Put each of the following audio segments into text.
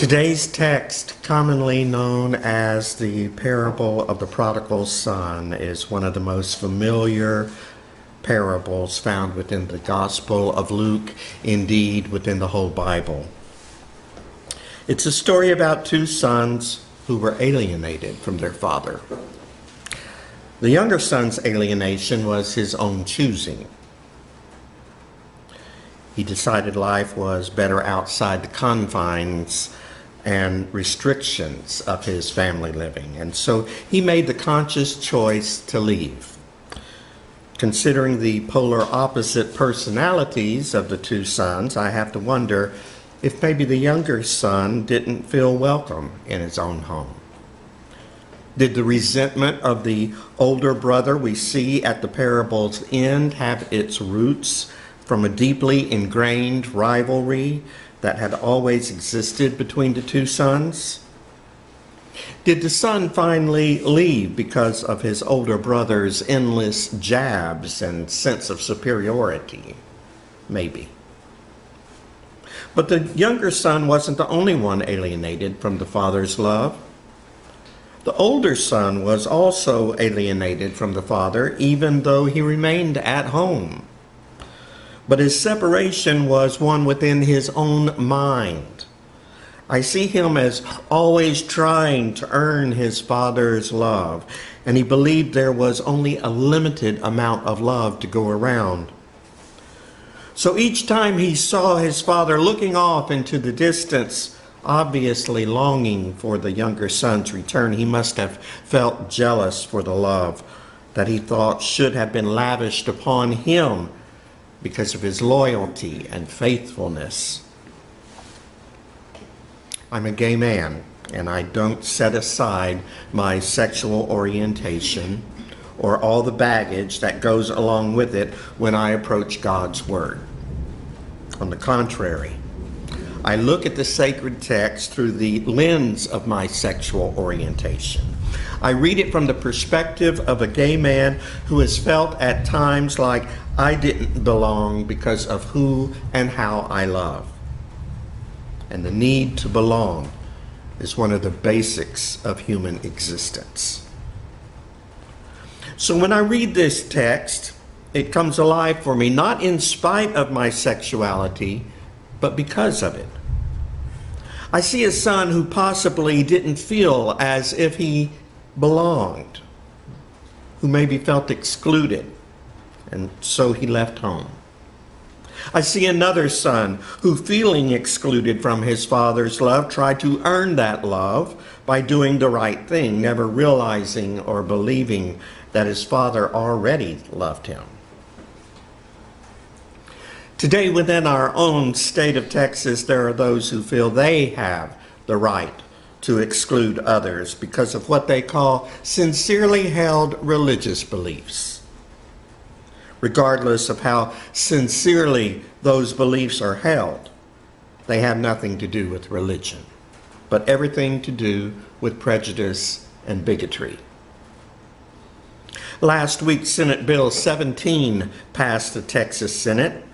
Today's text, commonly known as the parable of the prodigal son, is one of the most familiar parables found within the Gospel of Luke, indeed within the whole Bible. It's a story about two sons who were alienated from their father. The younger son's alienation was his own choosing. He decided life was better outside the confines and restrictions of his family living. And so he made the conscious choice to leave. Considering the polar opposite personalities of the two sons, I have to wonder if maybe the younger son didn't feel welcome in his own home. Did the resentment of the older brother we see at the parable's end have its roots from a deeply ingrained rivalry that had always existed between the two sons? Did the son finally leave because of his older brother's endless jabs and sense of superiority? Maybe. But the younger son wasn't the only one alienated from the father's love. The older son was also alienated from the father, even though he remained at home but his separation was one within his own mind. I see him as always trying to earn his father's love, and he believed there was only a limited amount of love to go around. So each time he saw his father looking off into the distance, obviously longing for the younger son's return, he must have felt jealous for the love that he thought should have been lavished upon him because of his loyalty and faithfulness. I'm a gay man, and I don't set aside my sexual orientation or all the baggage that goes along with it when I approach God's Word. On the contrary, I look at the sacred text through the lens of my sexual orientation. I read it from the perspective of a gay man who has felt at times like I didn't belong because of who and how I love. And the need to belong is one of the basics of human existence. So when I read this text, it comes alive for me, not in spite of my sexuality, but because of it. I see a son who possibly didn't feel as if he belonged, who maybe felt excluded, and so he left home. I see another son who, feeling excluded from his father's love, tried to earn that love by doing the right thing, never realizing or believing that his father already loved him. Today, within our own state of Texas, there are those who feel they have the right to exclude others because of what they call sincerely held religious beliefs. Regardless of how sincerely those beliefs are held, they have nothing to do with religion, but everything to do with prejudice and bigotry. Last week, Senate Bill 17 passed the Texas Senate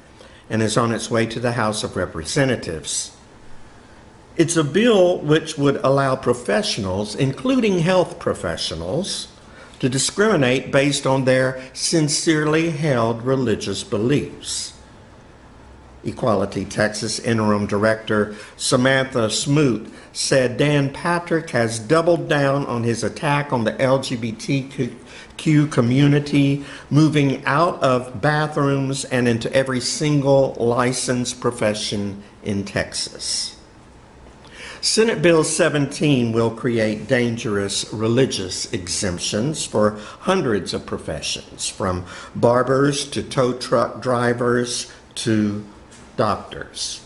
and is on its way to the House of Representatives. It's a bill which would allow professionals, including health professionals, to discriminate based on their sincerely held religious beliefs. Equality Texas Interim Director Samantha Smoot said Dan Patrick has doubled down on his attack on the LGBTQ community, moving out of bathrooms and into every single licensed profession in Texas. Senate Bill 17 will create dangerous religious exemptions for hundreds of professions, from barbers to tow truck drivers to doctors.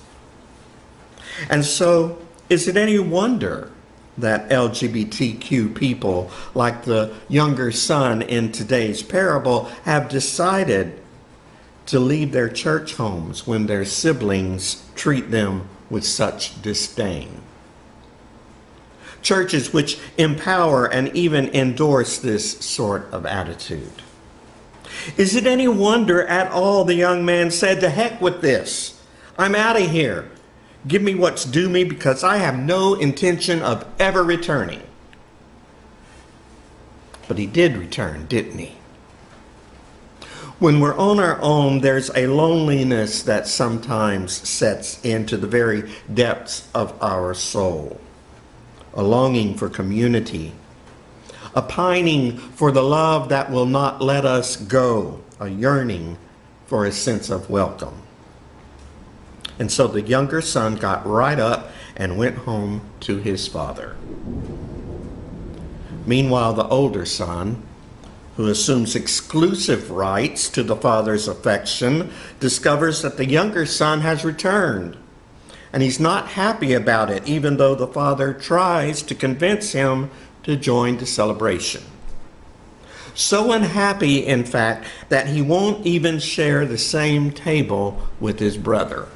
And so, is it any wonder that LGBTQ people, like the younger son in today's parable, have decided to leave their church homes when their siblings treat them with such disdain? Churches which empower and even endorse this sort of attitude. Is it any wonder at all the young man said, To heck with this? I'm out of here. Give me what's due me because I have no intention of ever returning. But he did return, didn't he? When we're on our own, there's a loneliness that sometimes sets into the very depths of our soul, a longing for community, a pining for the love that will not let us go, a yearning for a sense of welcome. And so the younger son got right up and went home to his father. Meanwhile, the older son, who assumes exclusive rights to the father's affection, discovers that the younger son has returned. And he's not happy about it, even though the father tries to convince him to join the celebration. So unhappy, in fact, that he won't even share the same table with his brother.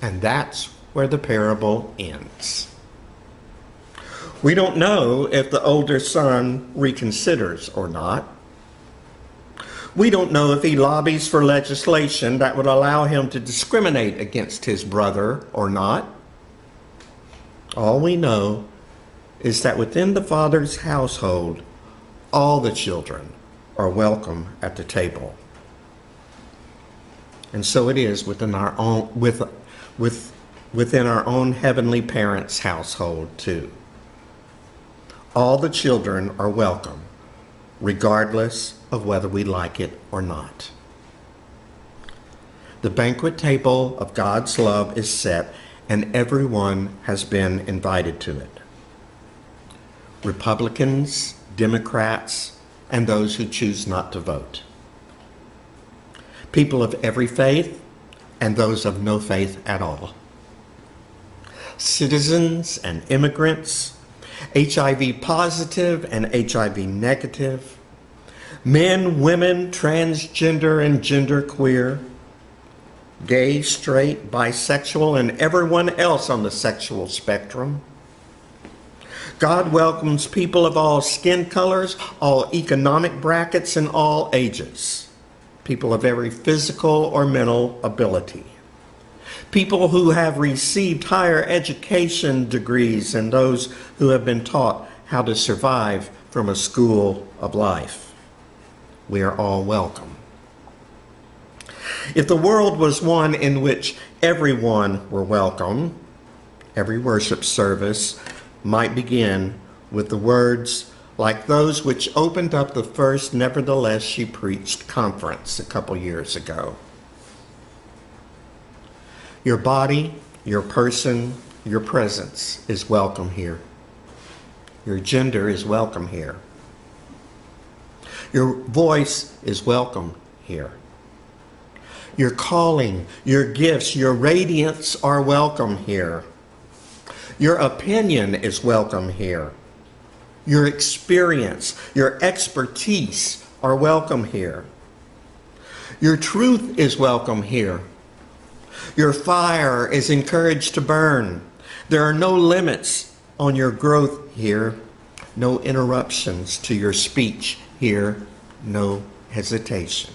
And that's where the parable ends. We don't know if the older son reconsiders or not. We don't know if he lobbies for legislation that would allow him to discriminate against his brother or not. All we know is that within the father's household, all the children are welcome at the table. And so it is within our own with with within our own heavenly parents' household too. All the children are welcome, regardless of whether we like it or not. The banquet table of God's love is set, and everyone has been invited to it. Republicans, Democrats, and those who choose not to vote. People of every faith and those of no faith at all. Citizens and immigrants, HIV positive and HIV negative, men, women, transgender and genderqueer, gay, straight, bisexual, and everyone else on the sexual spectrum God welcomes people of all skin colors, all economic brackets, and all ages. People of every physical or mental ability. People who have received higher education degrees and those who have been taught how to survive from a school of life. We are all welcome. If the world was one in which everyone were welcome, every worship service might begin with the words like those which opened up the first Nevertheless She Preached conference a couple years ago. Your body, your person, your presence is welcome here. Your gender is welcome here. Your voice is welcome here. Your calling, your gifts, your radiance are welcome here. Your opinion is welcome here. Your experience, your expertise are welcome here. Your truth is welcome here. Your fire is encouraged to burn. There are no limits on your growth here, no interruptions to your speech here, no hesitation.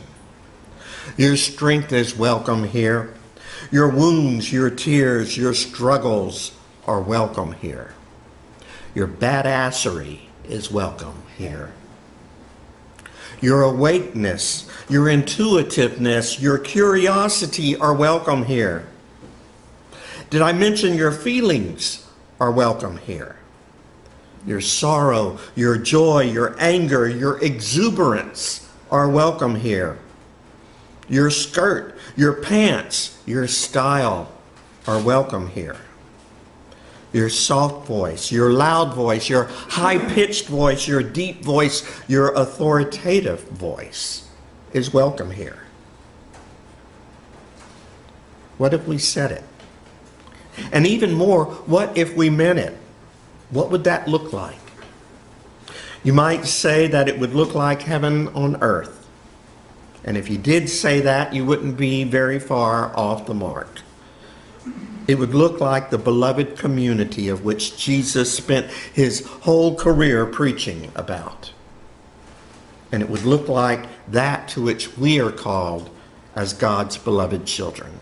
Your strength is welcome here. Your wounds, your tears, your struggles are welcome here. Your badassery is welcome here. Your awakeness, your intuitiveness, your curiosity are welcome here. Did I mention your feelings are welcome here? Your sorrow, your joy, your anger, your exuberance are welcome here. Your skirt, your pants, your style are welcome here your soft voice, your loud voice, your high pitched voice, your deep voice, your authoritative voice is welcome here. What if we said it? And even more, what if we meant it? What would that look like? You might say that it would look like heaven on earth. And if you did say that, you wouldn't be very far off the mark. It would look like the beloved community of which Jesus spent his whole career preaching about. And it would look like that to which we are called as God's beloved children.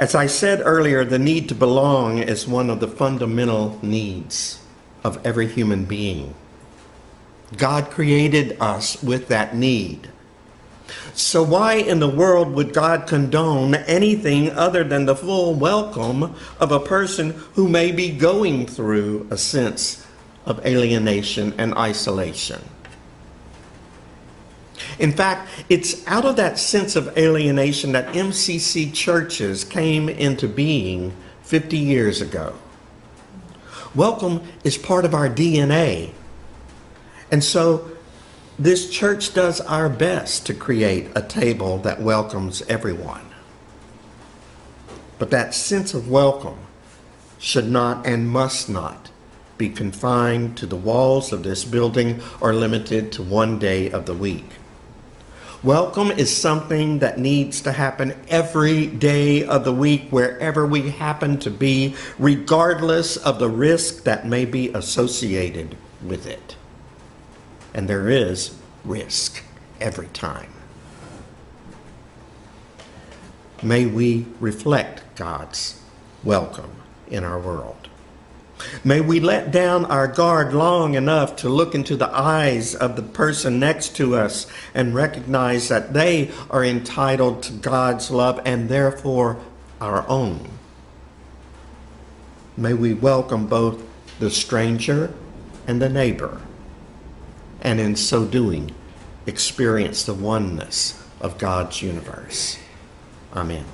As I said earlier, the need to belong is one of the fundamental needs of every human being. God created us with that need. So, why in the world would God condone anything other than the full welcome of a person who may be going through a sense of alienation and isolation? In fact, it's out of that sense of alienation that MCC churches came into being 50 years ago. Welcome is part of our DNA. And so this church does our best to create a table that welcomes everyone. But that sense of welcome should not and must not be confined to the walls of this building or limited to one day of the week. Welcome is something that needs to happen every day of the week, wherever we happen to be, regardless of the risk that may be associated with it. And there is risk every time. May we reflect God's welcome in our world. May we let down our guard long enough to look into the eyes of the person next to us and recognize that they are entitled to God's love and therefore our own. May we welcome both the stranger and the neighbor, and in so doing, experience the oneness of God's universe. Amen.